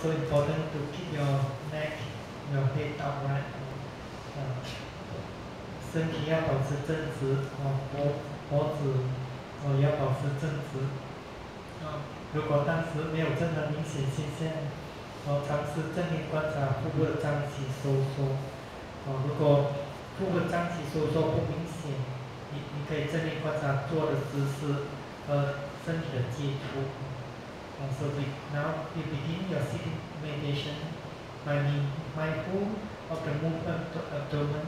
also important to keep your neck, your head upright. 呃，身体要保持正直，哦，脖脖子哦也要保持正直。啊，如果当时没有任何明显现象，哦，尝试正面观察腹部的张起收缩。哦，如果腹部张起收缩不明显，你你可以正面观察坐的姿势和身体的接触。Uh, so we, now you begin your sitting meditation by being mindful of the movement of abdomen,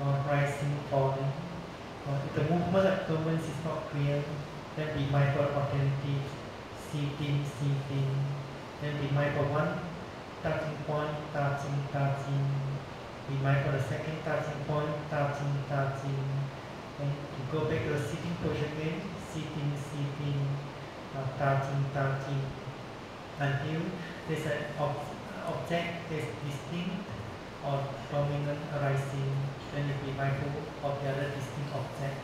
uh, rising, falling. Uh, if the movement of abdomen is not clear, then be mindful of alternative sitting, sitting. Then be mindful of one touching point, touching, touching. Be mindful of the second touching point, touching, touching. And to go back to the sitting position again, sitting, sitting uh, touching, touching, until there's an ob object that's distinct or dominant arising, then you be mindful of the other distinct object.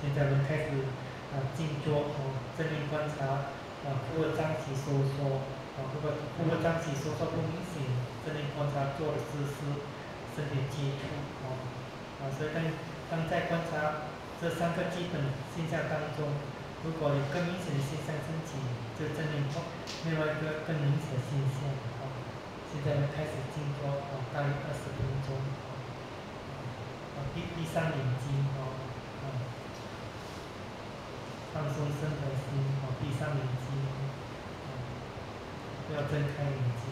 现在我们开始啊静坐哦，正面观察啊腹部张起收缩啊，如果腹部张起收缩不明显，正面观察坐的姿势、身体接触哦啊，所以当当在观察这三个基本现象当中。如果有更明显的现象升起，就证明另外一个更明显的现象。啊，现在我们开始静坐，啊，大约二十分钟。啊，闭闭上眼睛，啊，啊，放松身和心，啊，闭上眼睛，啊，不要睁开眼睛。